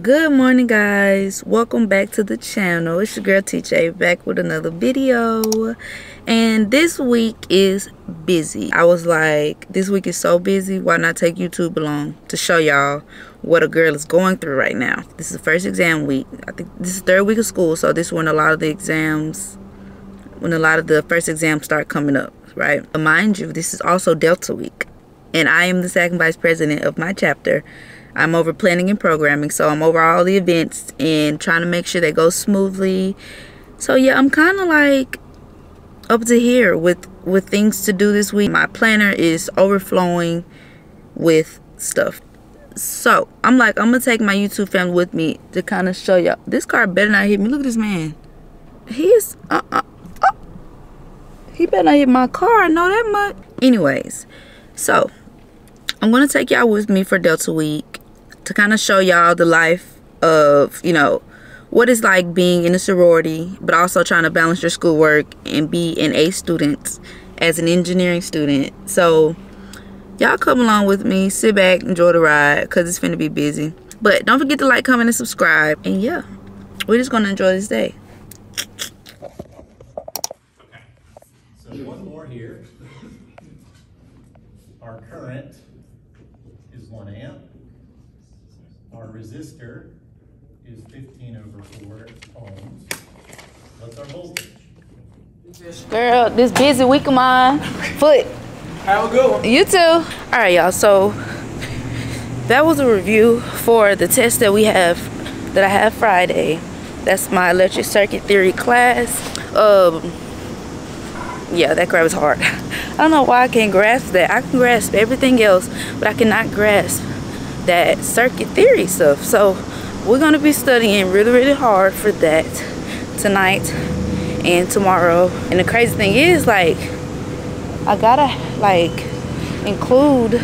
good morning guys. Welcome back to the channel. It's your girl TJ back with another video and this week is busy. I was like this week is so busy. Why not take YouTube along to show y'all what a girl is going through right now? This is the first exam week. I think this is third week of school so this is when a lot of the exams when a lot of the first exams start coming up right? But mind you this is also Delta week and I am the second vice president of my chapter. I'm over planning and programming. So I'm over all the events and trying to make sure they go smoothly. So yeah, I'm kind of like up to here with with things to do this week. My planner is overflowing with stuff. So I'm like, I'm gonna take my YouTube family with me to kind of show y'all. This car better not hit me. Look at this man. He is, uh, uh, uh. He better not hit my car. I know that much. Anyways, so I'm gonna take y'all with me for Delta Week to kind of show y'all the life of, you know, what it's like being in a sorority, but also trying to balance your schoolwork and be an A student as an engineering student. So, y'all come along with me, sit back, enjoy the ride, because it's finna be busy. But don't forget to like, comment, and subscribe. And yeah, we're just gonna enjoy this day. Okay, so one more here. Our current is one amp. Our resistor is fifteen over four ohms. What's our voltage? Girl, this busy week of mine. Foot. Have a good one. You too. All right, y'all. So that was a review for the test that we have, that I have Friday. That's my electric circuit theory class. Um, yeah, that crap is hard. I don't know why I can't grasp that. I can grasp everything else, but I cannot grasp that circuit theory stuff. So we're going to be studying really, really hard for that tonight and tomorrow. And the crazy thing is, like, I gotta, like, include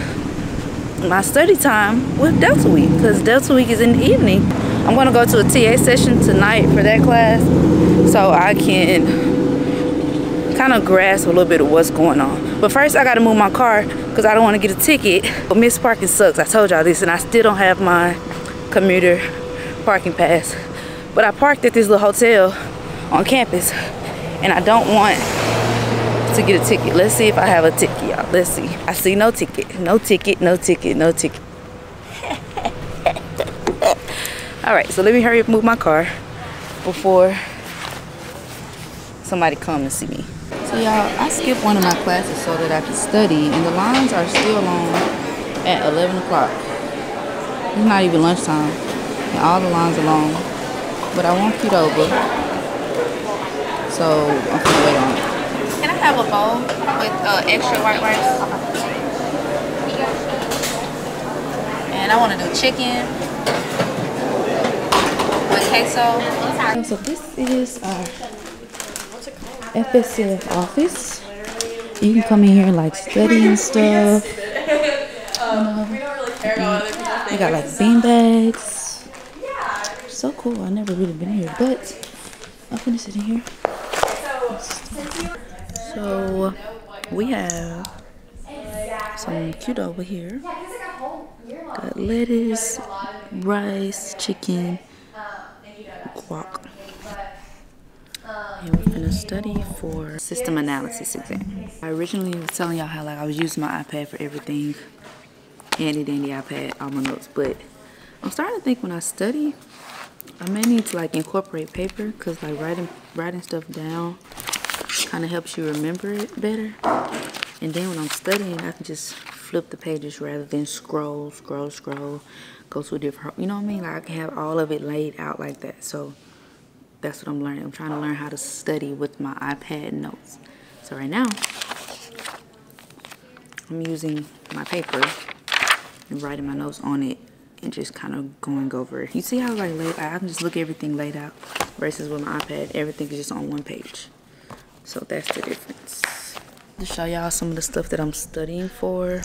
my study time with Delta Week because Delta Week is in the evening. I'm gonna go to a TA session tonight for that class so I can kind of grasp a little bit of what's going on. But first I gotta move my car because I don't want to get a ticket. But miss parking sucks. I told y'all this and I still don't have my commuter parking pass. But I parked at this little hotel on campus and I don't want to get a ticket. Let's see if I have a ticket, y'all. Let's see. I see no ticket. No ticket, no ticket, no ticket. All right, so let me hurry up move my car before somebody come and see me. So y'all, I skipped one of my classes so that I could study and the lines are still on at 11 o'clock. It's not even lunchtime and all the lines are long. But I want over. so I'm gonna wait on it. Can I have a bowl with uh, extra white rice? And I want to do chicken with queso. So this is our FSL office. You can come in here and like study and stuff. Um, we got like bean bags. So cool. I never really been here, but I'm gonna sit in here. So we have some cute over here. Got lettuce, rice, chicken, guac. And we're gonna study for system analysis exam. I originally was telling y'all how like I was using my iPad for everything. Handy dandy iPad, all my notes. But I'm starting to think when I study, I may need to like incorporate paper because like writing writing stuff down kind of helps you remember it better. And then when I'm studying, I can just flip the pages rather than scroll, scroll, scroll, go to a different, you know what I mean? Like I can have all of it laid out like that. So that's what I'm learning. I'm trying to learn how to study with my iPad notes. So right now, I'm using my paper and writing my notes on it and just kind of going over. You see how like laid, I can just look everything laid out versus with my iPad, everything is just on one page. So that's the difference. To show y'all some of the stuff that I'm studying for.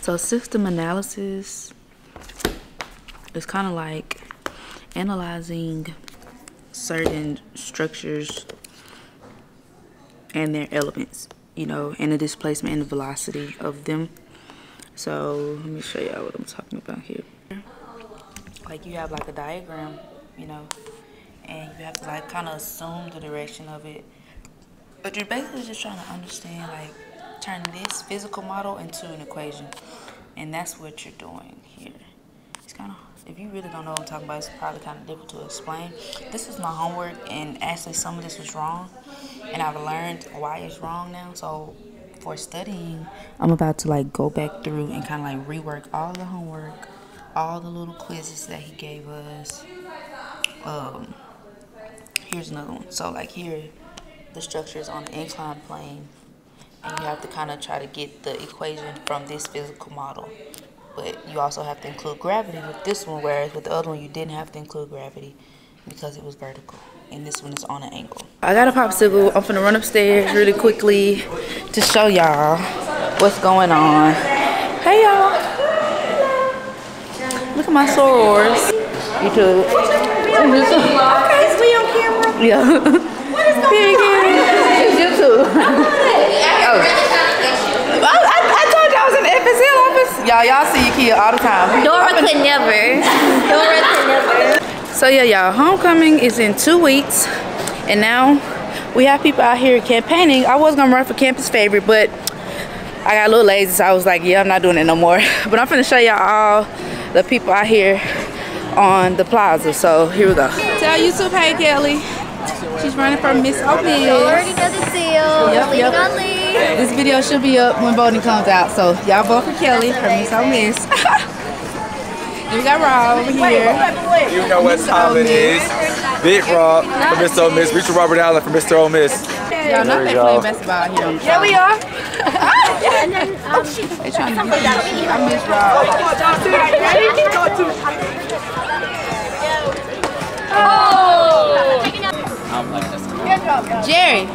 So system analysis is kind of like analyzing certain structures and their elements, you know, and the displacement and the velocity of them. So let me show y'all what I'm talking about here. Like you have like a diagram, you know, and you have to like kind of assume the direction of it. But you're basically just trying to understand like turn this physical model into an equation. And that's what you're doing here. It's kind of if you really don't know what I'm talking about, it's probably kind of difficult to explain. This is my homework, and actually some of this was wrong, and I've learned why it's wrong now. So for studying, I'm about to like go back through and kind of like rework all the homework, all the little quizzes that he gave us. Um, here's another one. So like here, the structure is on the inclined plane, and you have to kind of try to get the equation from this physical model but you also have to include gravity with this one, whereas with the other one you didn't have to include gravity because it was vertical. And this one is on an angle. I got a popsicle. I'm gonna run upstairs really quickly to show y'all what's going on. Hey y'all. Look at my sorors. YouTube. Okay, we on camera. Yeah. What is going on? It's YouTube. oh. I, I, I told you I was in the FSL office. Y'all, y'all see your kid all the time. Dora could never. Dora could never. So yeah, y'all, homecoming is in two weeks, and now we have people out here campaigning. I was gonna run for campus favorite, but I got a little lazy, so I was like, yeah, I'm not doing it no more. But I'm finna show y'all all the people out here on the plaza. So here we go. Tell YouTube, hey Kelly. She's running for Miss You already Opus. know the deal. Yep, Lean yep. This video should be up when voting comes out. So y'all vote for Kelly for Miss Ole Miss. we got Rob over here. You know what Mr. time it is. Big Rob for Mr. Ole Miss. Richard Robert Allen for Mr. Ole Miss. Y'all know There they play basketball here Yeah, we are. They trying to get me. I miss Rob. Oh! Jerry,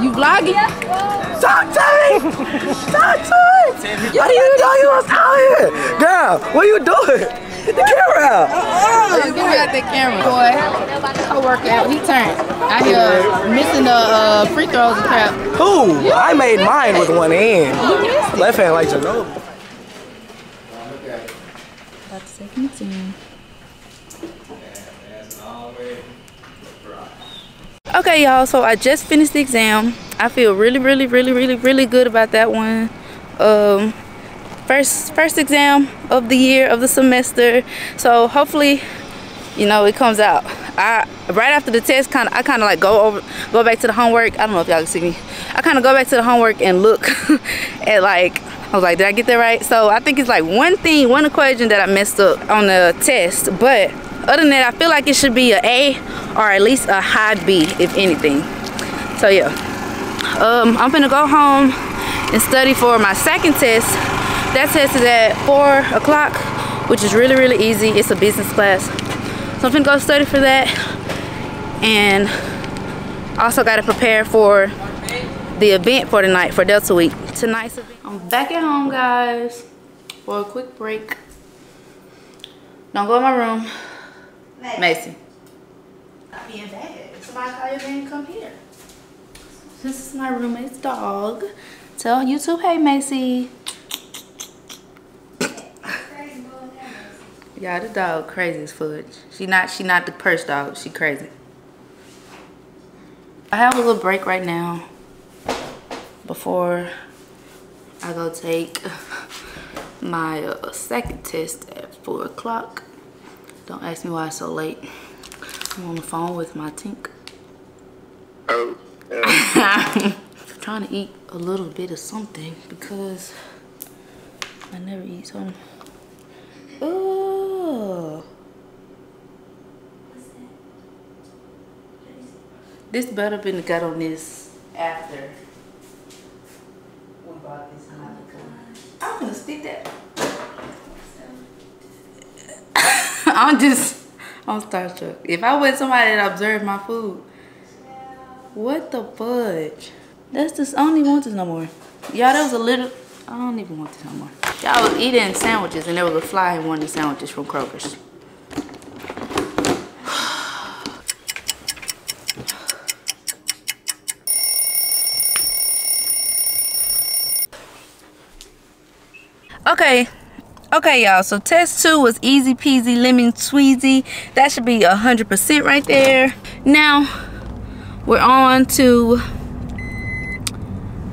you vlogging? Talk to me! Talk to me! I didn't even know you was out here! Girl, what are you doing? Get the camera out! Oh, get me out that camera, boy. I work out. He turned. I hear missing the uh, free throws and crap. Who? I made mine with one hand. Left hand like Ginobili. About to take me Okay, y'all. So I just finished the exam. I feel really, really, really, really, really good about that one. Um, first, first exam of the year of the semester. So hopefully, you know, it comes out. I right after the test, kind of, I kind of like go over, go back to the homework. I don't know if y'all can see me. I kind of go back to the homework and look at like, I was like, did I get that right? So I think it's like one thing, one equation that I messed up on the test, but other than that, I feel like it should be a A or at least a high B, if anything. So yeah, um, I'm gonna go home and study for my second test. That test is at four o'clock, which is really, really easy. It's a business class. So I'm gonna go study for that. And also gotta prepare for the event for tonight, for Delta Week. Tonight's event. I'm back at home, guys, for a quick break. Don't go in my room. Macy. Not being bad. Somebody call your name, come here. This is my roommate's dog. Tell YouTube, hey Macy. Yeah, the dog crazy as fudge. She not she not the purse dog. She crazy. I have a little break right now before I go take my uh, second test at four o'clock. Don't ask me why it's so late. I'm on the phone with my tink. Oh, trying to eat a little bit of something because I never eat something. Oh. This better been got on this after we bought this I'm gonna stick that. I'm just, I'm starstruck. If I was somebody that observed my food, what the fudge? That's just, I don't even want this no more. Y'all, that was a little, I don't even want this no more. Y'all was eating sandwiches and there was a fly in one of the sandwiches from Kroger's. Okay, Okay, y'all. So test two was easy peasy lemon squeezy. That should be a hundred percent right there. Now we're on to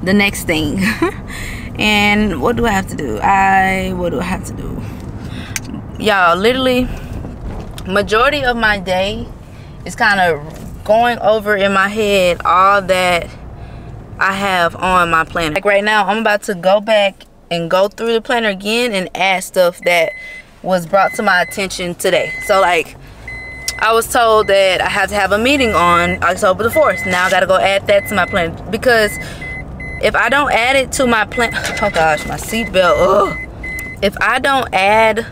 the next thing. and what do I have to do? I what do I have to do? Y'all, literally majority of my day is kind of going over in my head all that I have on my planner. Like right now, I'm about to go back and go through the planner again and add stuff that was brought to my attention today. So like I was told that I have to have a meeting on October the 4th. Now I gotta go add that to my plan because if I don't add it to my plan, oh gosh, my seatbelt, If I don't add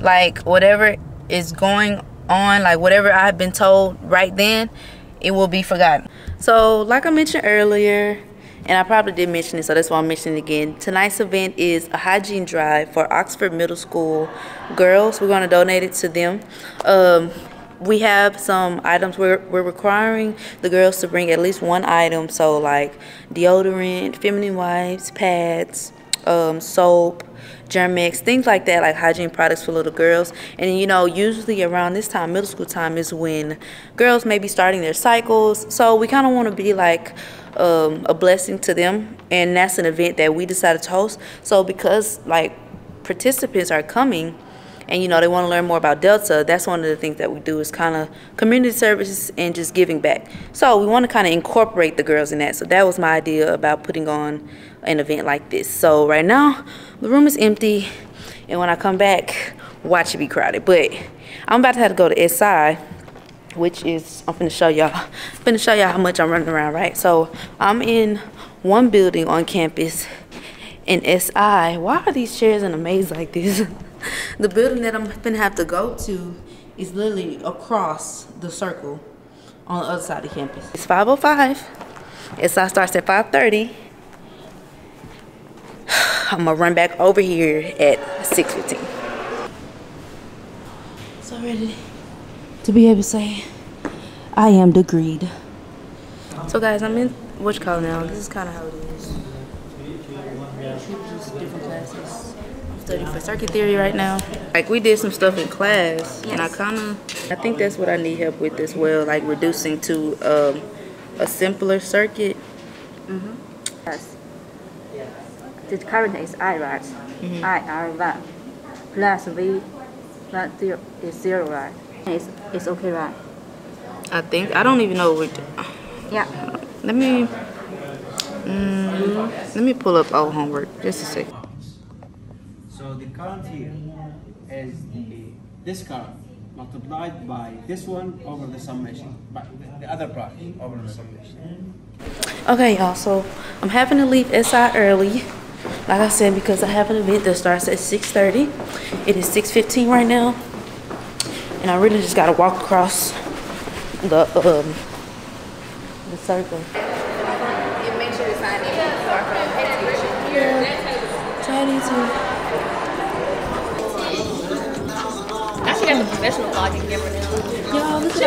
like whatever is going on, like whatever I've been told right then, it will be forgotten. So like I mentioned earlier, and I probably did mention it, so that's why I'm mentioning it again. Tonight's event is a hygiene drive for Oxford Middle School girls. We're going to donate it to them. Um, we have some items we're, we're requiring the girls to bring at least one item. So like deodorant, feminine wipes, pads, um, soap, Germ-X, things like that, like hygiene products for little girls. And you know, usually around this time, middle school time, is when girls may be starting their cycles. So we kind of want to be like um, a blessing to them, and that's an event that we decided to host. So because like participants are coming, and you know they want to learn more about Delta, that's one of the things that we do is kind of community services and just giving back. So we want to kind of incorporate the girls in that. So that was my idea about putting on an event like this. So right now the room is empty, and when I come back, watch it be crowded. But I'm about to have to go to SI which is I'm gonna show y'all. I'm gonna show y'all how much I'm running around, right? So I'm in one building on campus in SI. Why are these chairs in a maze like this? the building that I'm gonna have to go to is literally across the circle on the other side of campus. It's 505. SI starts at 530. I'm gonna run back over here at 615. So ready to be able to say I am degreed. So guys, I'm in which call now. This is kind of how it is. Just different classes. I'm studying for circuit theory right now. Like we did some stuff in class, yes. and I kind of, I think that's what I need help with as well, like reducing to um, a simpler circuit. Mm -hmm. Yes. The current is I, right? Mm -hmm. I R one plus V, not zero is zero, right? It's, it's okay, right? I think. I don't even know what Yeah. Let me... Mm, let me pull up our homework just a sec. So the current here is the, this current multiplied by this one over the summation, but the other part over the summation. Okay, y'all. So I'm having to leave SI early. Like I said, because I have an event that starts at 6.30. It is 6.15 right now and I really just gotta walk across the um the circle. And make sure to sign in far from Chatty too. Now she got the professional vlogging camera now. Y'all, look at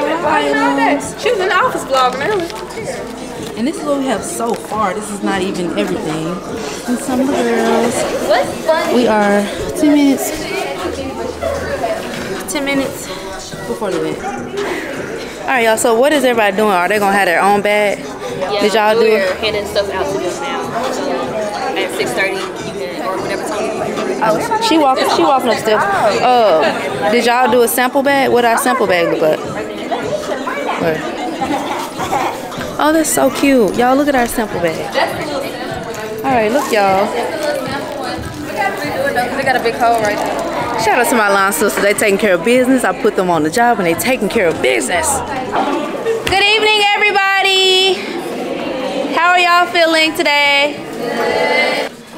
our She was in the office vlogging earlier. And this is what we have so far. This is not even everything. And some of the girls. What's funny? We are 10 minutes. 10 minutes before the event. All right, y'all. So what is everybody doing? Are they gonna have their own bag? Yeah, Did y'all do? We're handing stuff out to them now. So at 6:30, you can or whatever time Oh, she walking. She walking upstairs. Uh, did y'all do a sample bag? What our sample bag look like? Where? Oh, that's so cute. Y'all look at our sample bag. All right, look, y'all. They got a big hole right there. Shout out to my line sisters. They taking care of business. I put them on the job and they taking care of business. Good evening, everybody. How are y'all feeling today?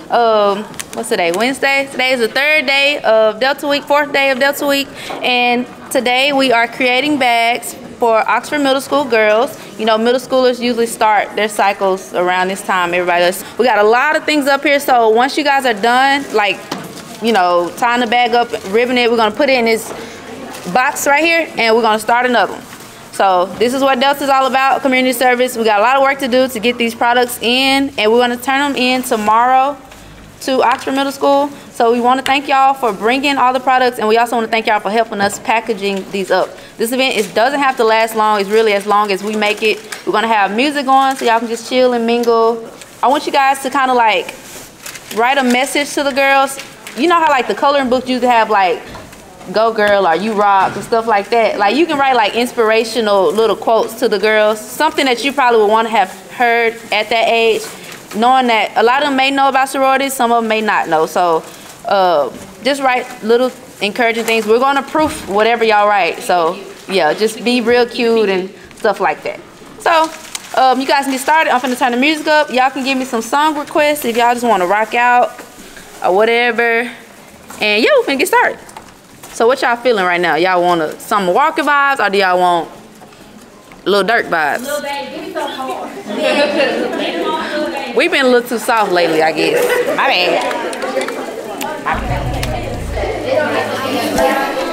Um, what's today? Wednesday. Today is the third day of Delta Week, fourth day of Delta Week, and today we are creating bags for Oxford Middle School girls. You know, middle schoolers usually start their cycles around this time. Everybody. We got a lot of things up here, so once you guys are done, like you know, tying the bag up, ribbing it. We're gonna put it in this box right here and we're gonna start another one. So this is what Delta is all about, community service. We got a lot of work to do to get these products in and we're gonna turn them in tomorrow to Oxford Middle School. So we want to thank y'all for bringing all the products, and we also want to thank y'all for helping us packaging these up. This event it doesn't have to last long. It's really as long as we make it. We're gonna have music on, so y'all can just chill and mingle. I want you guys to kind of like write a message to the girls. You know how like the coloring books used to have like go girl or you rock and stuff like that? Like you can write like inspirational little quotes to the girls. Something that you probably would want to have heard at that age knowing that a lot of them may know about sororities some of them may not know. So uh, just write little encouraging things. We're going to proof whatever y'all write. So yeah just be real cute and stuff like that. So um, you guys can get started. I'm going to turn the music up. Y'all can give me some song requests if y'all just want to rock out or whatever and yeah we're finna get started so what y'all feeling right now? Y'all want a Summer Walker vibes or do y'all want Lil Durk vibes? Lil baby, give me some hard. We've been a little too soft lately, I guess. My bad. My bad.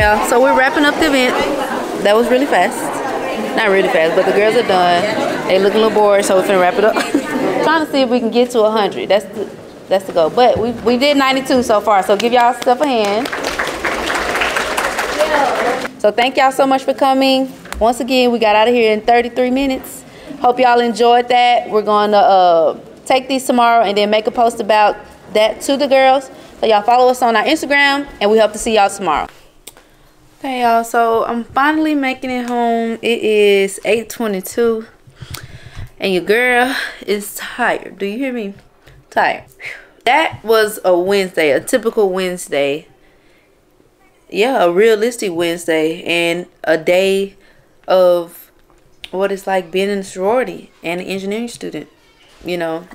Y'all. So we're wrapping up the event. That was really fast. Not really fast but the girls are done. They look a little bored so we're gonna wrap it up. Trying to see if we can get to 100 that's the that's the goal. But we, we did 92 so far so give y'all stuff a hand. So thank y'all so much for coming once again we got out of here in 33 minutes hope y'all enjoyed that we're going to uh, take these tomorrow and then make a post about that to the girls so y'all follow us on our instagram and we hope to see y'all tomorrow Hey y'all, so I'm finally making it home. It is 8.22 and your girl is tired. Do you hear me? Tired. That was a Wednesday, a typical Wednesday. Yeah, a realistic Wednesday and a day of what it's like being in a sorority and an engineering student. You know,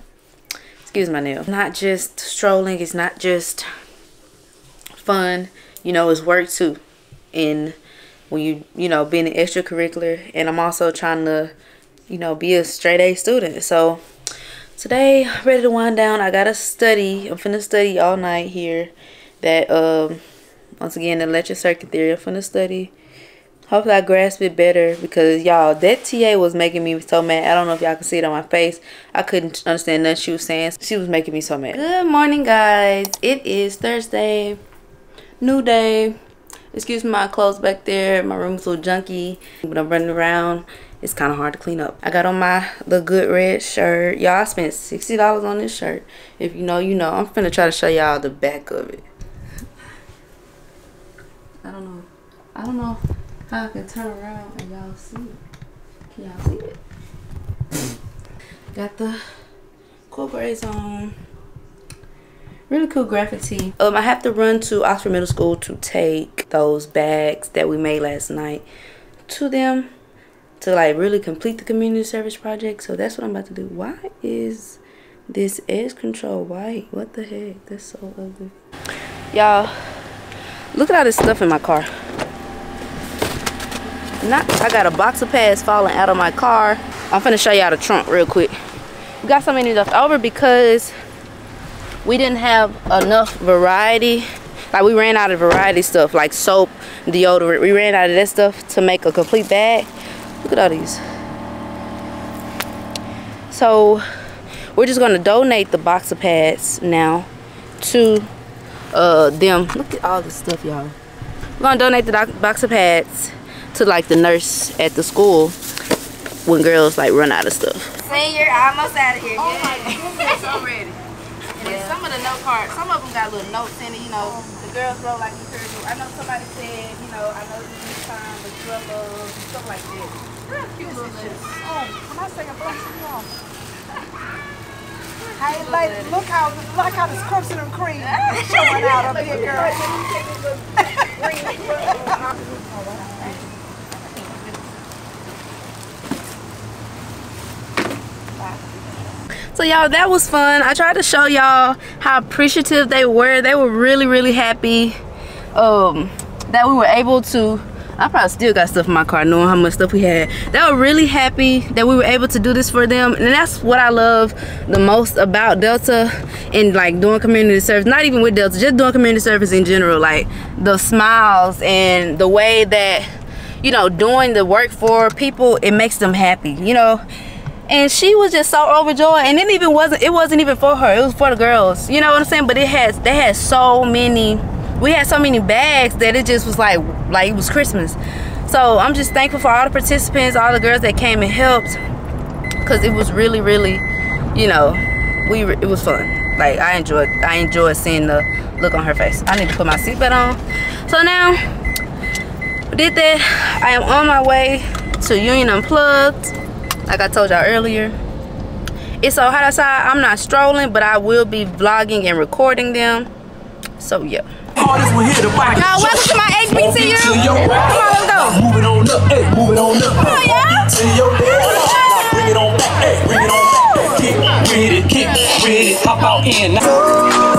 excuse my nail. Not just strolling, it's not just fun, you know, it's work too. In when you you know being an extracurricular and i'm also trying to you know be a straight a student. So today ready to wind down. I gotta study. I'm finna study all night here. That um once again the electric circuit theory. I'm finna study hopefully i grasp it better because y'all that ta was making me so mad. I don't know if y'all can see it on my face. I couldn't understand nothing she was saying. She was making me so mad. Good morning guys. It is thursday. New day. Excuse my clothes back there. My room's a little junky but i'm running around. It's kind of hard to clean up. I got on my the good red shirt. Y'all I spent 60 dollars on this shirt. If you know you know. I'm gonna try to show y'all the back of it. I don't know. I don't know i can turn around and y'all see can y'all see it? Got the cool grays on. Really cool graffiti. um i have to run to oxford middle school to take those bags that we made last night to them to like really complete the community service project. So that's what i'm about to do. Why is this edge control white? What the heck? That's so ugly. Y'all look at all this stuff in my car not i got a box of pads falling out of my car. I'm gonna show y'all the trunk real quick. We got so many left over because we didn't have enough variety. Like we ran out of variety stuff like soap deodorant. We ran out of that stuff to make a complete bag. Look at all these. So we're just gonna donate the box of pads now to uh them. Look at all this stuff y'all. We're gonna donate the box of pads to like the nurse at the school when girls like run out of stuff senior almost out of here oh my goodness already And some of the note cards, some of them got little notes in it. You know, the girls wrote like encouragement. I know somebody said, you know, I know this is time, but you love stuff like that. Real cute little letters. Oh, can I say a blessing to y'all? Hey, like, look how, look how this crimson and cream showing out up here, girl. So y'all, that was fun. I tried to show y'all how appreciative they were. They were really, really happy um, that we were able to. I probably still got stuff in my car knowing how much stuff we had. They were really happy that we were able to do this for them. And that's what I love the most about Delta and like doing community service. Not even with Delta, just doing community service in general. Like the smiles and the way that, you know, doing the work for people, it makes them happy, you know and she was just so overjoyed. And it even wasn't it wasn't even for her. It was for the girls. You know what i'm saying? But it has they had so many we had so many bags that it just was like like it was christmas. So i'm just thankful for all the participants all the girls that came and helped. Because it was really really you know we it was fun. Like i enjoyed i enjoyed seeing the look on her face. I need to put my seatbelt on. So now did that. I am on my way to union unplugged like I told y'all earlier. It's so hot outside. I'm not strolling, but I will be vlogging and recording them. So yeah. Y'all, welcome to my HBCU. Come on, let's go. Moving on up, hey, on up. Come on, y'all. Bring it on back, hey, bring it on back. Kick with it, kick with it, hop out in. I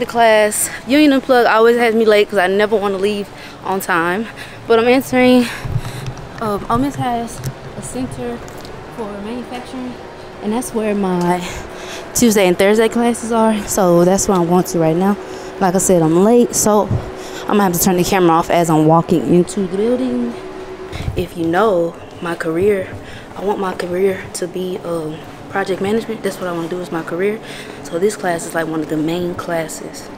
to class. Union Unplugged always has me late because I never want to leave on time. But I'm answering, um, Miss has a center for manufacturing and that's where my Tuesday and Thursday classes are. So that's where I'm going to right now. Like I said, I'm late, so I'm gonna have to turn the camera off as I'm walking into the building. If you know my career, I want my career to be um, project management. That's what I want to do is my career. So this class is like one of the main classes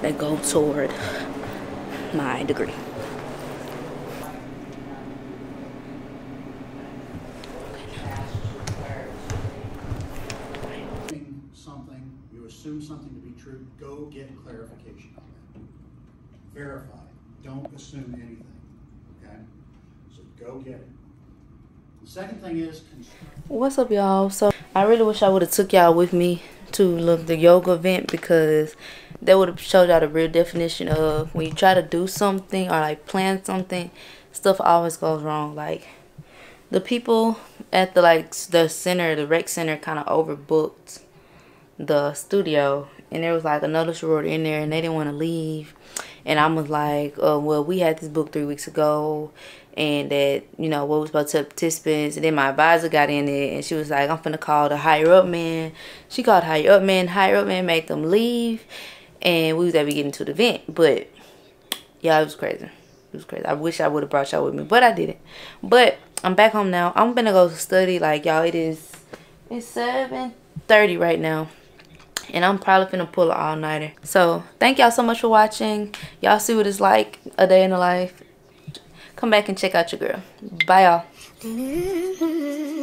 that go toward my degree. Something, you assume something to be true, go get clarification. on that. Verify. Don't assume anything. Okay? So go get it. The second thing is What's up y'all? So I really wish I would have took y'all with me to look the yoga event because that would have showed y'all the real definition of when you try to do something or like plan something, stuff always goes wrong. Like the people at the like the center, the rec center, kind of overbooked the studio, and there was like another sorority in there, and they didn't want to leave, and I was like, oh, well, we had this book three weeks ago, and that you know what was about to participants. And then my advisor got in there and she was like i'm finna call the higher up man. She called higher up man. Higher up man made them leave and we was able to get into the event. But yeah it was crazy. It was crazy. I wish i would have brought y'all with me but i didn't. But i'm back home now. I'm gonna go study like y'all it is it's 7 30 right now and I'm probably gonna pull an all-nighter. So thank y'all so much for watching. Y'all see what it's like a day in the life come back and check out your girl. Bye, y'all.